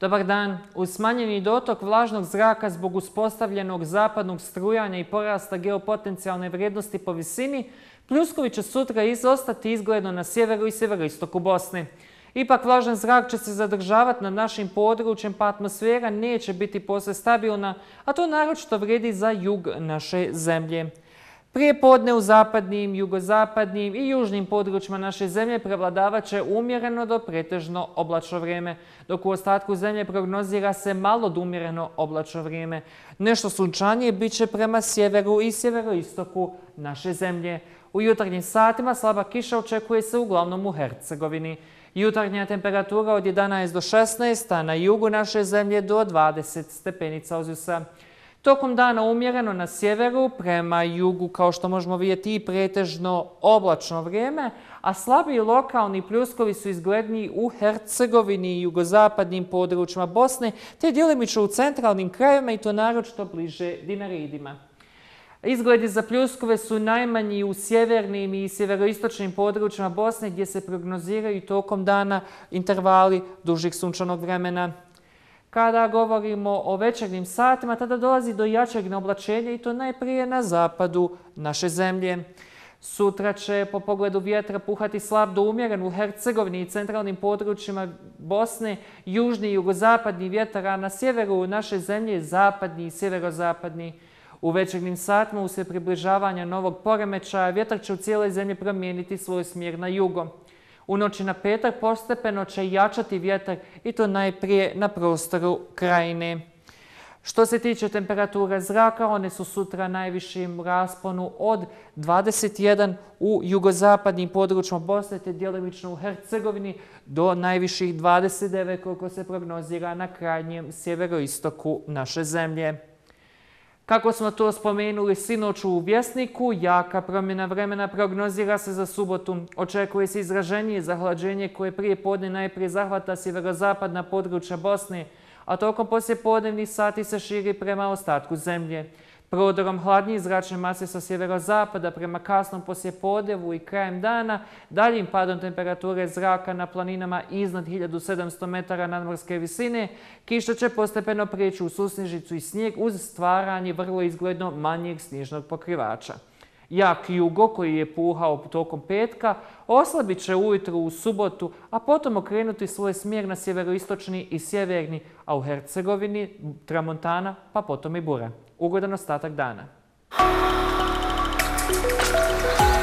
Dobar dan. U smanjeni dotok vlažnog zraka zbog uspostavljenog zapadnog strujanja i porasta geopotencijalne vrijednosti po visini, pljuskovi će sutra izostati izgledno na sjeveru i sjeveroistoku Bosne. Ipak vlažan zrak će se zadržavati nad našim područjem, pa atmosfera neće biti posve stabilna, a to naročito vredi za jug naše zemlje. Prije podne u zapadnim, jugozapadnim i južnim područjima naše zemlje prevladavat će umjereno do pretežno oblačno vrijeme, dok u ostatku zemlje prognozira se malo do umjereno oblačno vrijeme. Nešto sunčanije bit će prema sjeveru i sjeveroistoku naše zemlje. U jutarnjim satima slaba kiša očekuje se uglavnom u Hercegovini. Jutarnja temperatura od 11 do 16, a na jugu naše zemlje do 20 stepenica ozusa. Tokom dana umjereno na sjeveru, prema jugu, kao što možemo vidjeti, i pretežno oblačno vrijeme, a slabi lokalni pljuskovi su izgledniji u Hercegovini i jugozapadnim područjima Bosne, te djelimično u centralnim krajevima i to naročito bliže Dinaridima. Izgledi za pljuskove su najmanji u sjevernim i sjeveroistočnim područjima Bosne, gdje se prognoziraju tokom dana intervali dužih sunčanog vremena. Kada govorimo o večernjim satima, tada dolazi do jačeg neoblačenja i to najprije na zapadu naše zemlje. Sutra će po pogledu vjetra puhati slab do umjeren u Hercegovini i centralnim područjima Bosne, južni i jugozapadni vjetar, a na sjeveru naše zemlje zapadni i sjeverozapadni. U večernjim satima u približavanja novog poremeća vjetar će u cijeloj zemlji promijeniti svoj smjer na jugo. U noći na petak postepeno će jačati vjetar i to najprije na prostoru krajine. Što se tiče temperature zraka, one su sutra najvišim rasponu od 21 u jugozapadnim područjima Bosne, te dijelimično u Hercegovini, do najviših 29 koliko se prognozira na krajnjem sjeveroistoku naše zemlje. Kako smo to spomenuli sinoć u Vjesniku, jaka promjena vremena prognozira se za subotu. Očekuje se izraženije zahlađenje koje prije podne najprije zahvata sjeverozapadna područja Bosne, a tokom poslije podnevnih sati se širi prema ostatku zemlje. Prodorom hladnije zračne mase sa sjeverozapada prema kasnom poslije podevu i krajem dana, daljim padom temperature zraka na planinama iznad 1700 metara nadmorske visine, kiša će postepeno prijeći u susnižicu i snijeg uz stvaranje vrlo izgledno manjeg snježnog pokrivača jak jugo koji je puhao tokom petka, oslabit će ujutru u subotu, a potom okrenuti svoj smjer na sjeveroistočni i sjeverni, a u Hercegovini tramontana, pa potom i bura. Ugodan ostatak dana. Thank you.